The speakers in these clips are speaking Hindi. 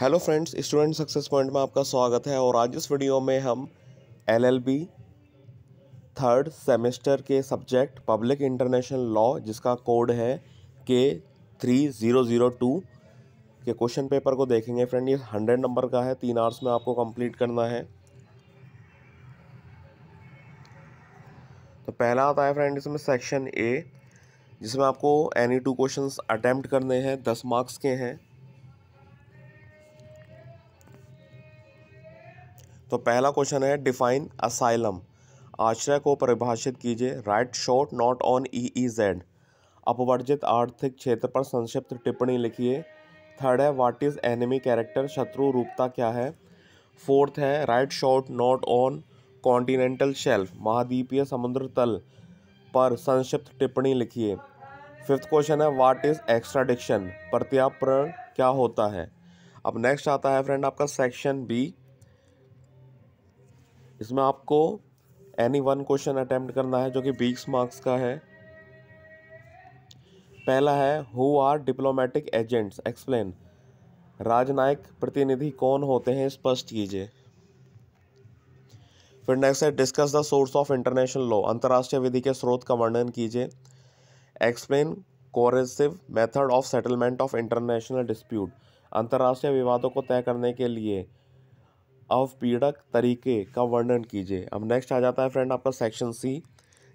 Hello friends student success point में आपका स्वागत है और आज इस वीडियो में हम एलएलबी थर्ड सेमेस्टर के सब्जेक्ट पब्लिक इंटरनेशनल लॉ जिसका कोड है K three zero zero two के क्वेश्चन पेपर को देखेंगे फ्रेंड ये हंड्रेड नंबर का है, तीन आवर्स में आपको कंप्लीट करना है। तो पहला आता है फ्रेंड इसमें सेक्शन ए जिसमें आपको एनी टू क्वेश्चंस अटैम्प्ट करने हैं, दस मार्क्स के हैं। तो पहला क्वेश्चन है डिफाइन असाइलम आश्रय को परिभाषित कीजिए write short note on E E Z अपवर्जित आर्थिक क्षेत्र पर संक्षिप्त टिप्पणी लिखिए। थर्ड है व्हाट इज़ एनिमी कैरेक्टर शत्रु रूपता क्या है? फोर्थ है write short note on continental shelf महाद्वीपीय समुद्र तल पर संक्षिप्त टिप्पणी लिखिए। फिफ्थ क्वेश्चन है व्हाट इज़ एक्स्ट्राडिक्शन प्रत्यापरण क्या होता है? अब नेक्स्ट आता है फ्रेंड आपका सेक्शन बी इसमें आपको एनी वन क्वेश्चन अटेम्प्ट करना है, जो कि बीस मार्क्स का है। पहला है who are diplomatic agents explain राजनयिक प्रतिनिधि कौन होते हैं, स्पष्ट कीजिए। फिर नेक्स्ट है discuss the source of international law अंतर्राष्ट्रीय विधि के स्रोत का वर्णन कीजिए। Explain coercive method of settlement of international dispute अंतर्राष्ट्रीय विवादों को तय करने के लिए अवपीड़क तरीके का वर्णन कीजिए। अब नेक्स्ट आ जाता है फ्रेंड आपका सेक्शन सी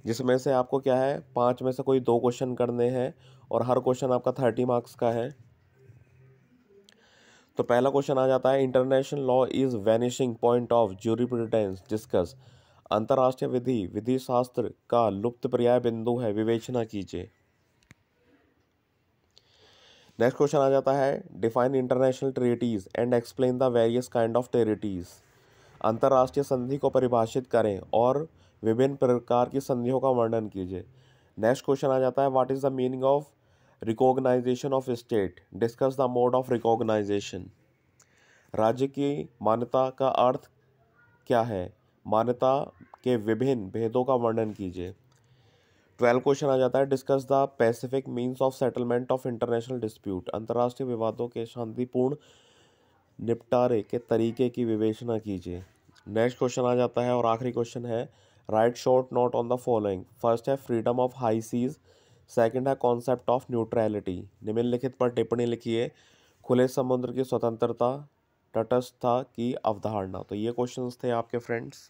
जिसमें से आपको क्या है? पाँच में से कोई दो क्वेश्चन करने हैं और हर क्वेश्चन आपका थर्टी मार्क्स का है। तो पहला क्वेश्चन आ जाता है international law is vanishing point of jurisprudence discuss अंतर्राष्ट्रीय विधि विधि शास्त्र का लुप्त पर्याय बिंदु है, विवेचना कीजिए। नेक्स्ट क्वेश्चन आ जाता है define international treaties and explain the various kind of treaties अंतर्राष्ट्रीय संधि को परिभाषित करें और विभिन्न प्रकार की संधियों का वर्णन कीजिए। नेक्स्ट क्वेश्चन आ जाता है what is the meaning of recognization of state discuss the mode of recognization राज्य की मान्यता का अर्थ क्या है? मान्यता के विभिन्न भेदों का वर्णन कीजिए। ट्वेल्व क्वेश्चन आ जाता है discuss the pacific means of settlement of international dispute अंतर्राष्ट्रीय विवादों के शांतिपूर्ण निपटारे के तरीके की विवेचना कीजिए। नेक्स्ट क्वेश्चन आ जाता है और आखिरी क्वेश्चन है write short note on the following first है freedom of high seas second है कॉन्सेप्ट ऑफ़ न्यूट्रैलिटी निम्नलिखित पर टिप्पणी लिखिए। खुले समुद्र की स्वतंत्रता तटस्थता की अवधारणा। तो ये क्वेश्चंस थे आपके फ्रेंड्स